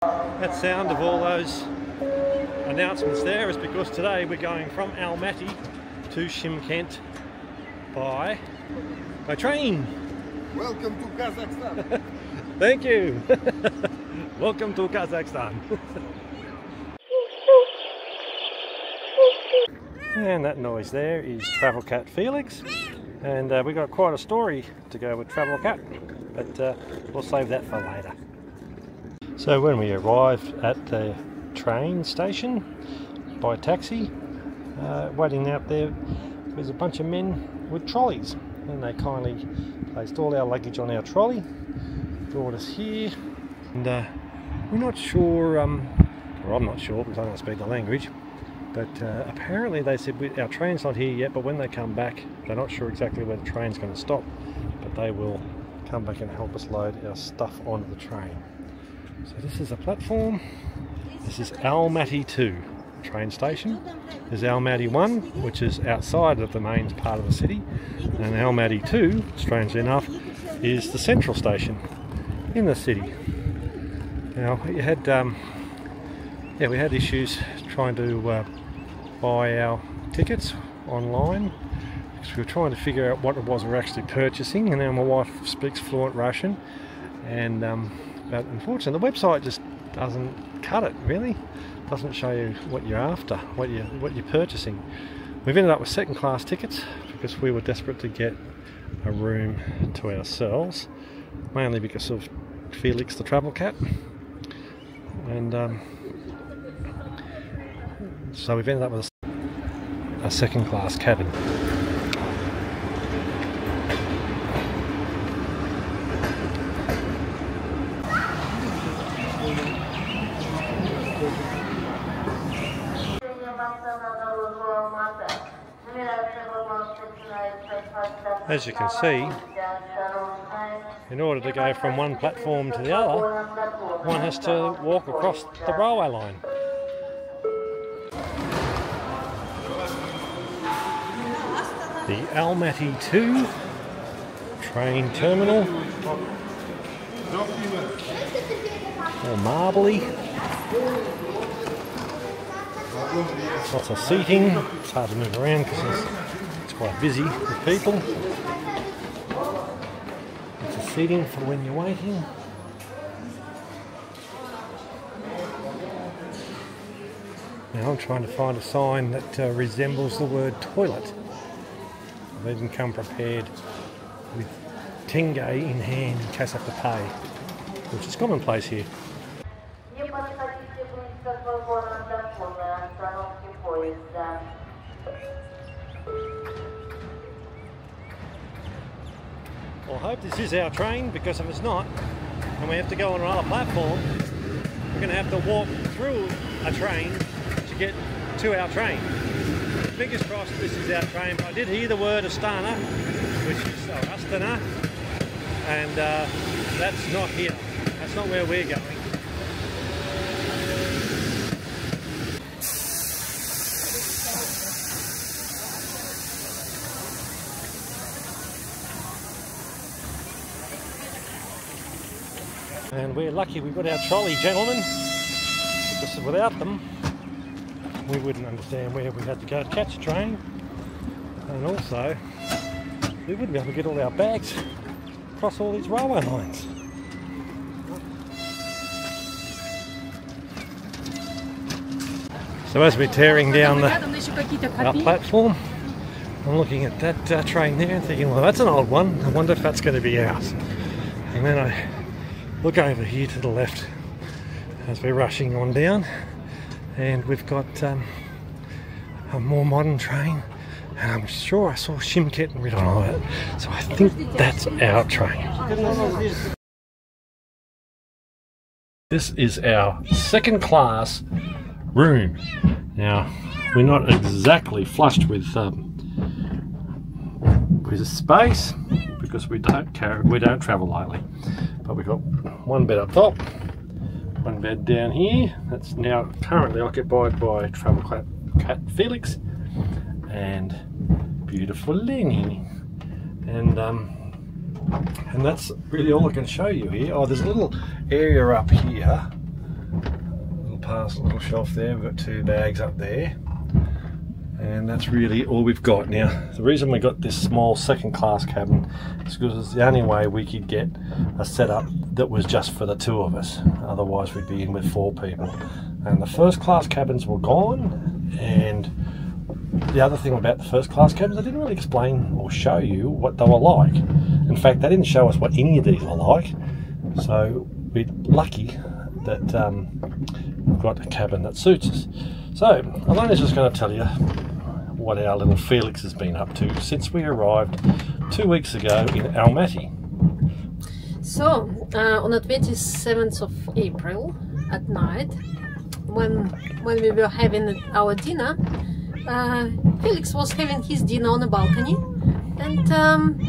That sound of all those announcements there is because today we're going from Almaty to Shymkent by by train. Welcome to Kazakhstan. Thank you. Welcome to Kazakhstan. and that noise there is Travel Cat Felix. And uh, we got quite a story to go with Travel Cat, but uh, we'll save that for later. So when we arrived at the train station by taxi, uh, waiting out there was a bunch of men with trolleys and they kindly placed all our luggage on our trolley, brought us here and uh, we're not sure, um, or I'm not sure because I don't speak the language, but uh, apparently they said our train's not here yet but when they come back they're not sure exactly where the train's going to stop but they will come back and help us load our stuff onto the train. So this is a platform. This is Almaty 2 train station. There's Almaty 1, which is outside of the main part of the city, and Almaty 2, strangely enough, is the central station in the city. Now, we had, um, yeah, we had issues trying to uh, buy our tickets online because we were trying to figure out what it was we we're actually purchasing, and now my wife speaks fluent Russian, and um, but unfortunately the website just doesn't cut it really. Doesn't show you what you're after what you what you're purchasing. We've ended up with second class tickets because we were desperate to get a room to ourselves mainly because of Felix the travel cat. And um, so we've ended up with a, a second class cabin As you can see, in order to go from one platform to the other, one has to walk across the railway line. The Almaty 2 train terminal. All marbly. Lots of seating. It's hard to move around because it's quite busy with people. Seating for when you're waiting. Now I'm trying to find a sign that uh, resembles the word toilet. They didn't come prepared with tenge in hand in case I have to pay, which is commonplace here. Is our train because if it's not, and we have to go on another platform, we're going to have to walk through a train to get to our train. Fingers crossed this is our train, but I did hear the word Astana, which is oh, Astana, and uh, that's not here. That's not where we're going. And we're lucky we've got our trolley, gentlemen, because without them, we wouldn't understand where we had to go to catch a train. And also, we wouldn't be able to get all our bags across all these railway lines. So as we're tearing down the our platform, I'm looking at that uh, train there and thinking, well, that's an old one. I wonder if that's going to be ours. And then I look over here to the left as we're rushing on down and we've got um, a more modern train and I'm sure I saw Shymkent written on it so I think that's our train. This is our second class room. Now we're not exactly flushed with um, with space because we don't carry we don't travel lightly. But we've got one bed up top one bed down here. That's now currently occupied by travel cat, felix and beautiful lenny. And um and that's really all I can show you here. Oh there's a little area up here. Past a little shelf there. We've got two bags up there. And that's really all we've got. Now, the reason we got this small second class cabin is because it's the only way we could get a setup that was just for the two of us. Otherwise, we'd be in with four people. And the first class cabins were gone. And the other thing about the first class cabins, they didn't really explain or show you what they were like. In fact, they didn't show us what any of these were like. So we're lucky that um, we've got a cabin that suits us. So Alena's just going to tell you what our little Felix has been up to since we arrived two weeks ago in Almaty. So, uh, on the 27th of April at night, when when we were having our dinner, uh, Felix was having his dinner on the balcony, and um,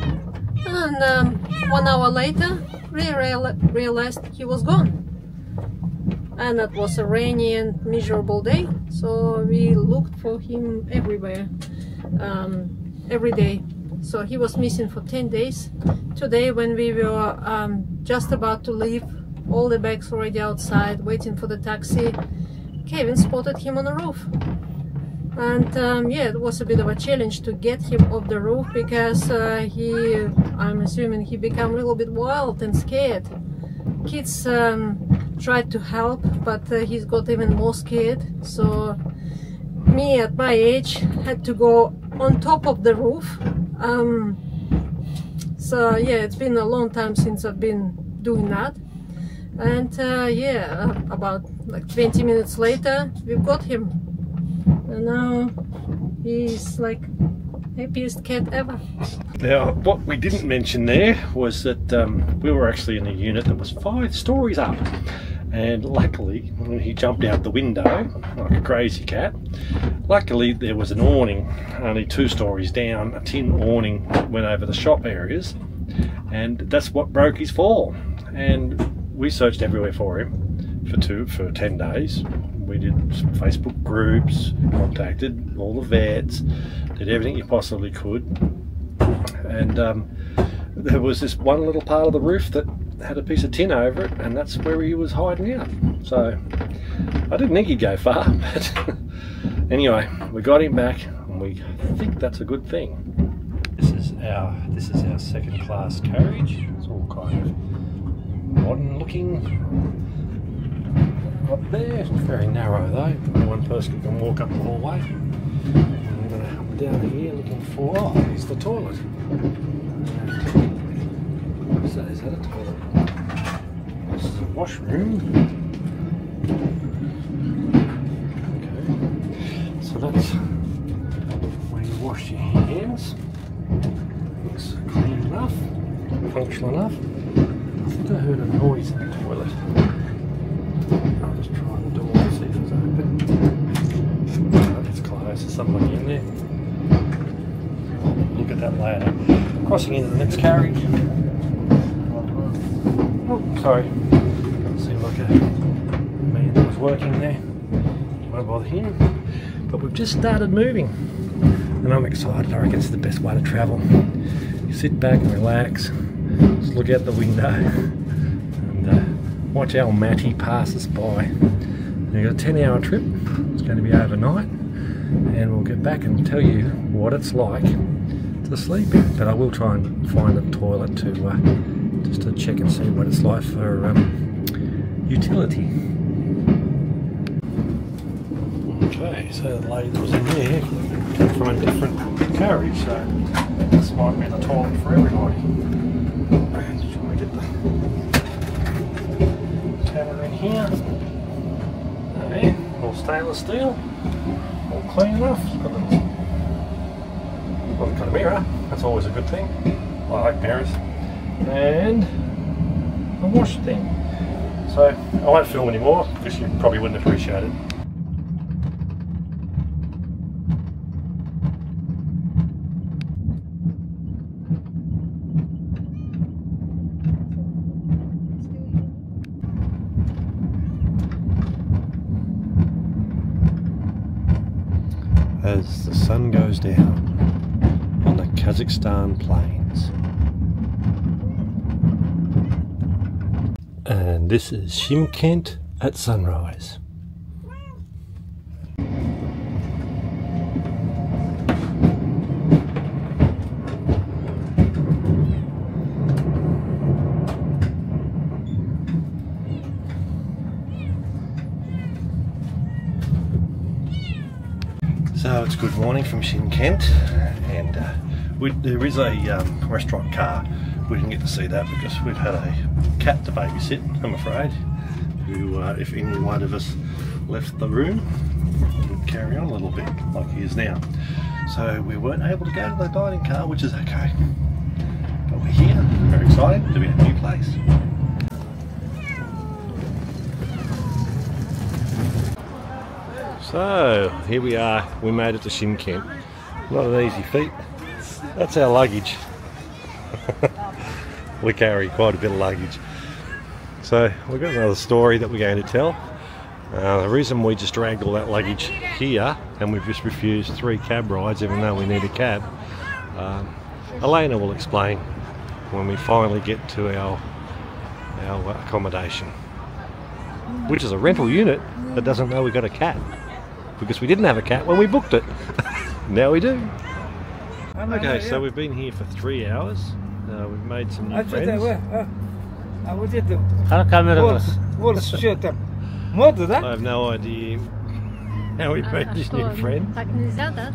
and um, one hour later, we real realized he was gone. And it was a rainy and miserable day, so we looked for him everywhere, um, every day. So he was missing for 10 days. Today, when we were um, just about to leave, all the bags already outside, waiting for the taxi, Kevin spotted him on the roof and um, yeah it was a bit of a challenge to get him off the roof because uh, he I'm assuming he became a little bit wild and scared kids um, tried to help but uh, he's got even more scared. So me at my age had to go on top of the roof. Um, so yeah it's been a long time since I've been doing that. And uh, yeah about like 20 minutes later we've got him. And now he's like happiest cat ever. Now, what we didn't mention there was that um, we were actually in a unit that was five stories up. And luckily, when he jumped out the window, like a crazy cat, luckily there was an awning, only two stories down, a tin awning went over the shop areas, and that's what broke his fall. And we searched everywhere for him for two for 10 days we did some Facebook groups, contacted all the vets, did everything you possibly could. And um, there was this one little part of the roof that had a piece of tin over it, and that's where he was hiding out. So I didn't think he'd go far, but anyway, we got him back, and we think that's a good thing. This is our this is our second class carriage. It's all kind of modern looking up there. It's very narrow though. One person can walk up the hallway. Down here looking for, oh, the toilet. Is that a toilet? This is a washroom. Okay. So that's where you wash your hands. Looks clean enough, functional enough. I think I heard a noise in the toilet. somebody in there. Look at that ladder. Crossing into the next carriage. Oh, sorry. Seemed like a man that was working there. Won't bother him. But we've just started moving. And I'm excited. I reckon it's the best way to travel. You sit back and relax. Just look out the window. And uh, watch Almaty pass us by. We've got a 10 hour trip. It's going to be overnight and we'll get back and tell you what it's like to sleep. But I will try and find a toilet to uh, just to check and see what it's like for um, utility. Okay, so the lady that was in there from a different carriage, so this might be the toilet for everybody. And try to get the tower in here. There, all stainless steel all clean enough. Got a mirror, that's always a good thing. I like mirrors. And a wash thing. So I won't film anymore because you probably wouldn't appreciate it. as the sun goes down Kazakhstan plains. And this is Shymkent at sunrise. So it's good morning from Shymkent and uh, we, there is a um, restaurant car. We didn't get to see that because we've had a cat to babysit, I'm afraid, who, uh, if any one of us left the room, would carry on a little bit like he is now. So we weren't able to go to the dining car, which is okay. But we're here, very excited to be in a new place. So here we are, we made it to Shymkent. Not an easy feat. That's our luggage. we carry quite a bit of luggage. So we've got another story that we're going to tell. Uh, the reason we just dragged all that luggage here and we've just refused three cab rides even though we need a cab, um, Elena will explain when we finally get to our, our accommodation. Which is a rental unit that doesn't know we got a cat because we didn't have a cat when we booked it. now we do. Okay, so we've been here for three hours. Uh, we've made some new friends. А вот это Har kamera вот, was. вот что там. Мода, I да? have no idea how we А, made а this что, new friend. Так нельзя, да?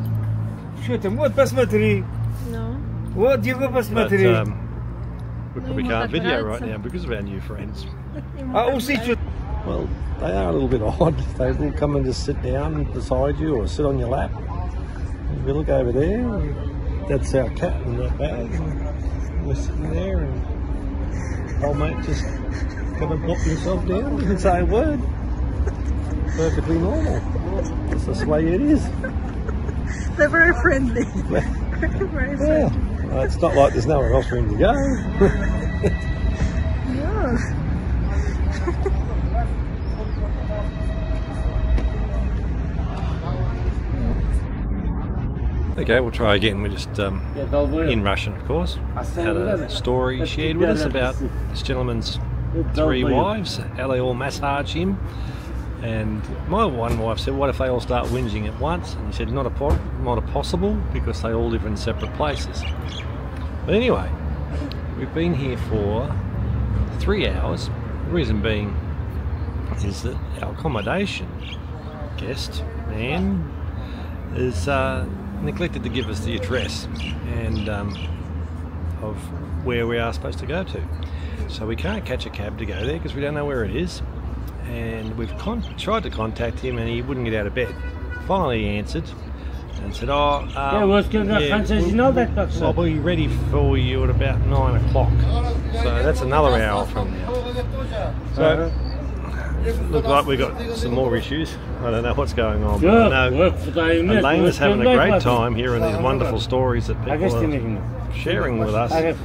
Что там? Вот посмотри. Ну. Вот его But посмотри. um, we Ну, probably ему can't так video right нравится. now because of our new friends. ему А так усы нравится. что? Well, they are a little bit odd. They will come and just sit down beside you or sit on your lap. If you look over there, that's our cat in that bag. And we're sitting there and old mate just come and pop himself down and say a word. Perfectly normal. That's just the way it is. They're very friendly. very Yeah. friendly. Uh, it's not like there's nowhere else for him to go. Okay, we'll try again. We're just um, in Russian, of course. I had a story shared with us about this gentleman's three wives, how they all massage him. And my one wife said, "What if they all start whinging at once?" And he said, "Not a po- not a possible because they all live in separate places." But anyway, we've been here for three hours. The reason being is that our accommodation guest man is uh, neglected to give us the address and um, of where we are supposed to go to. So we can't catch a cab to go there because we don't know where it is. And we've con- tried to contact him and he wouldn't get out of bed. Finally, he answered and said, "Oh, um, Yeah, Özgür'den kaçıncı we'll, know that box. I'll be ready for you at about nine o'clock." So that's another hour from now. So look like we've got some more issues. I don't know what's going on. But Yok, I know yok Kudayım yok. Elena's having a Özgür'den great kaçtı. time hearing these wonderful stories that I guess people they are making sharing with us. I have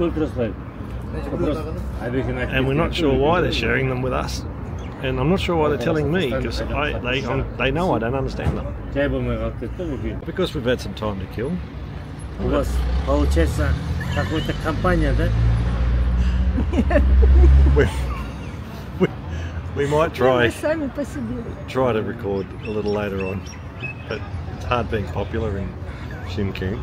ultraslide. and we're not sure why they're sharing them with us. And I'm not sure why they're telling me because I, they, um, they know I don't understand them. Çay bulmaya kalktık da bugün. Because we've had some time to kill, У вас получается какой-то компания, да? we might try try to record a little later on, but it's hard being popular in Shymkent.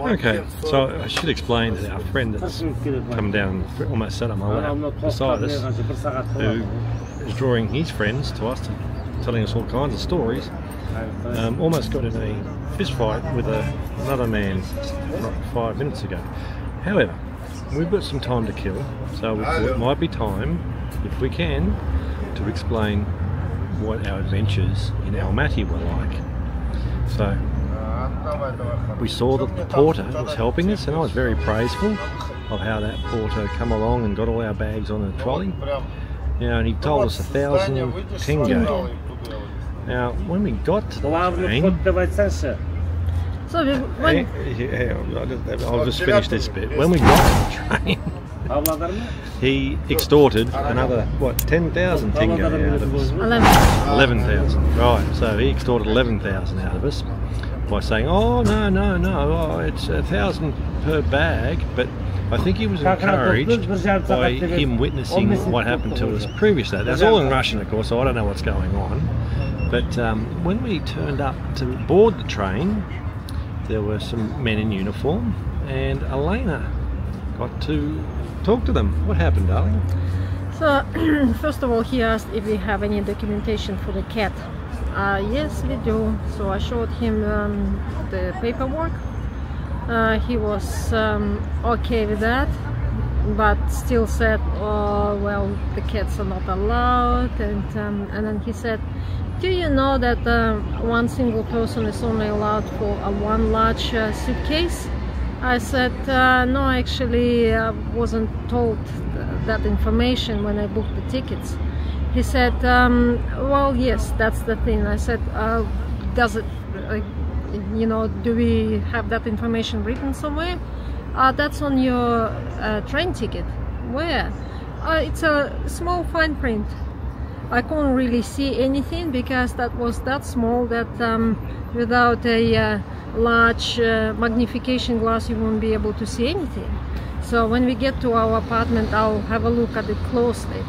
Okay, so I should explain that our friend that's come down, almost sat on my lap beside us, who is drawing his friends to us, telling us all kinds of stories um, almost got in a fist fight with a, another man not five minutes ago. However, we've got some time to kill, so it might be time, if we can, to explain what our adventures in Almaty were like. So we saw that the porter was helping us, and I was very praiseful of how that porter come along and got all our bags on the trolley. Now, and he told us a thousand tenge. Now, when we got to the train, so when, yeah, I'll just, I'll just finish this bit. When we got to the train, he extorted another, what, 10,000 tenge out of us? 11,000. right. So he extorted 11,000 out of us by saying, oh, no, no, no, oh, it's a thousand per bag, but I think he was encouraged by him witnessing what happened to us previously. That's all in Russian, of course, so I don't know what's going on. But um, when we turned up to board the train, there were some men in uniform, and Elena got to talk to them. What happened, darling? So, first of all, he asked if we have any documentation for the cat. Uh, yes, we do. So I showed him um, the paperwork. Uh, he was um, okay with that, but still said, "Oh, well, the cats are not allowed." And um, and then he said, "Do you know that uh, one single person is only allowed for a one large uh, suitcase?" I said, uh, no, actually, I wasn't told th- that information when I booked the tickets. He said, um, well, yes, that's the thing. I said, uh, does it, uh, you know, do we have that information written somewhere? Uh, that's on your uh, train ticket. Where? Uh, it's a small fine print. I couldn't really see anything because that was that small that um, without a uh, large uh, magnification glass you won't be able to see anything. So when we get to our apartment I'll have a look at it closely.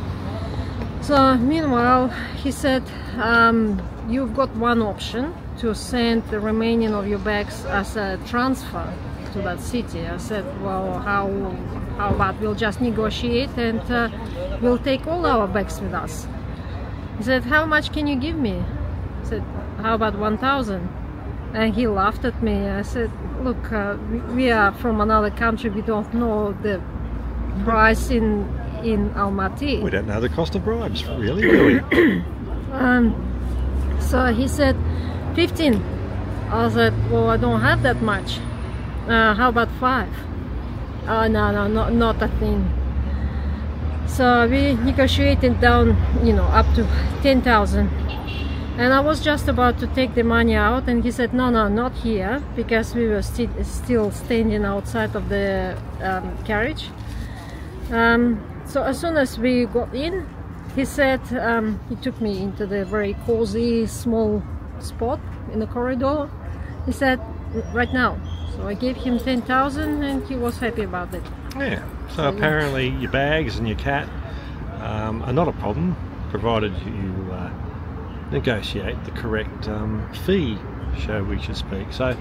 So meanwhile he said um, you've got one option to send the remaining of your bags as a transfer to that city. I said well how, how about we'll just negotiate and uh, we'll take all our bags with us. He said, how much can you give me? I said, how about 1,000? And he laughed at me. I said, look, uh, we, are from another country. We don't know the price in in Almaty. We don't know the cost of bribes, really, we? Um, so he said, 15. I said, well, I don't have that much. Uh, how about five? Oh, no, no, not, not a thing. So we negotiated down, you know, up to 10,000. And I was just about to take the money out, and he said, no, no, not here, because we were sti still standing outside of the um, carriage. Um, so as soon as we got in, he said, um, he took me into the very cozy, small spot in the corridor. He said, right now. So I gave him 10,000 and he was happy about it. Yeah. So apparently your bags and your cat um, are not a problem, provided you uh, negotiate the correct um, fee, shall we should speak. So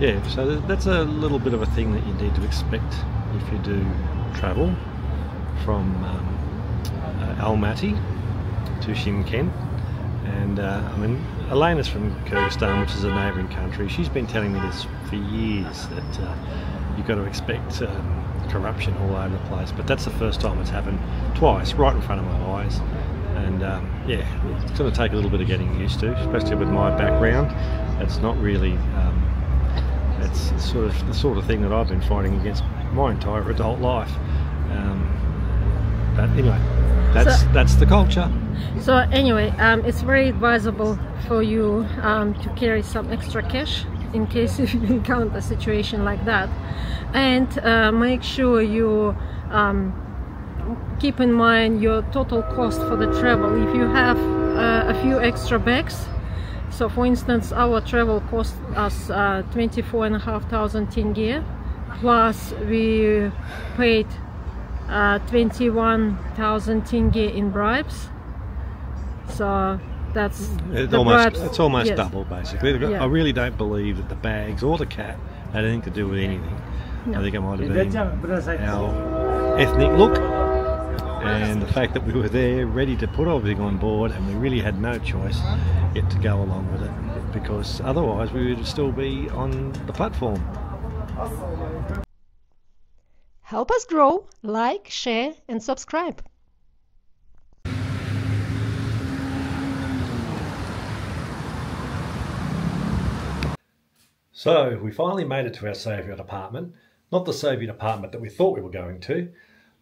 yeah, so that's a little bit of a thing that you need to expect if you do travel from um, uh, Almaty to Shymkent. And uh, I mean, Elena's from Kyrgyzstan, which is a neighbouring country. She's been telling me this for years that uh, you've got to expect um, corruption all over the place. But that's the first time it's happened twice, right in front of my eyes. And um, yeah, it's going to take a little bit of getting used to, especially with my background. It's not really. Um, it's sort of the sort of thing that I've been fighting against my entire adult life. Um, but anyway, that's So- that's the culture. So anyway, um, it's very advisable for you um, to carry some extra cash in case you encounter a situation like that, and uh, make sure you um, keep in mind your total cost for the travel. If you have uh, a few extra bags, so for instance, our travel cost us uh, 24,500 tenge, plus we paid uh, 21,000 tenge in bribes. So that's It's the almost bribes- it's almost yes. double basically. Yeah. I really don't believe that the bags or the cat had anything to do with anything. I think it might have been our ethnic look and the fact that we were there ready to put everything on board and we really had no choice yet to go along with it because otherwise we would still be on the platform. Help us grow, like, share, and subscribe. So we finally made it to our Soviet apartment. Not the Soviet apartment that we thought we were going to.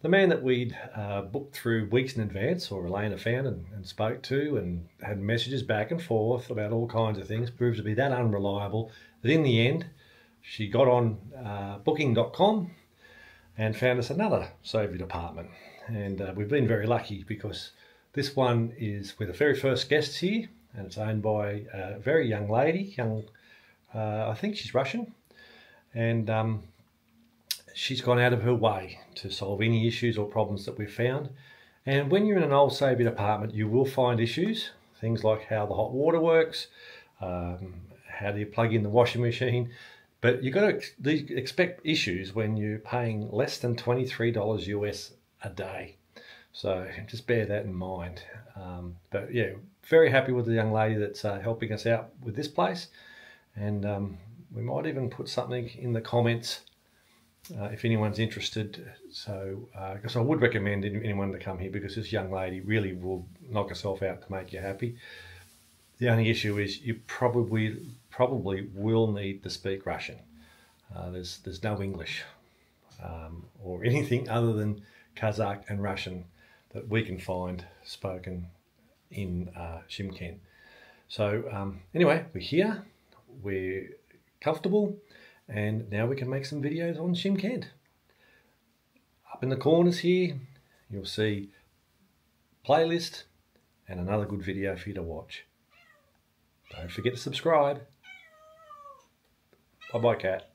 The man that we'd uh, booked through weeks in advance, or Elena found and, and spoke to, and had messages back and forth about all kinds of things, proved to be that unreliable that in the end she got on uh, booking.com and found us another Soviet apartment. And uh, we've been very lucky because this one is we're the very first guests here, and it's owned by a very young lady, young uh, I think she's Russian, and um, she's gone out of her way to solve any issues or problems that we've found. And when you're in an old Soviet apartment, you will find issues, things like how the hot water works, um, how do you plug in the washing machine. But you've got to ex- expect issues when you're paying less than $23 US a day. So just bear that in mind. Um, but yeah, very happy with the young lady that's uh, helping us out with this place. And um, we might even put something in the comments uh, if anyone's interested. So, because I would recommend anyone to come here because this young lady really will knock herself out to make you happy. The only issue is you probably probably will need to speak Russian. Uh, there's there's no English um, or anything other than Kazakh and Russian that we can find spoken in uh, Shymkent. So um, anyway, we're here, we're comfortable, and now we can make some videos on Shymkent. Up in the corners here, you'll see playlist and another good video for you to watch. Don't forget to subscribe. Bye bye, cat.